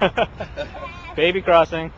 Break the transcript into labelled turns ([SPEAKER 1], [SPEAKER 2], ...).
[SPEAKER 1] Baby crossing.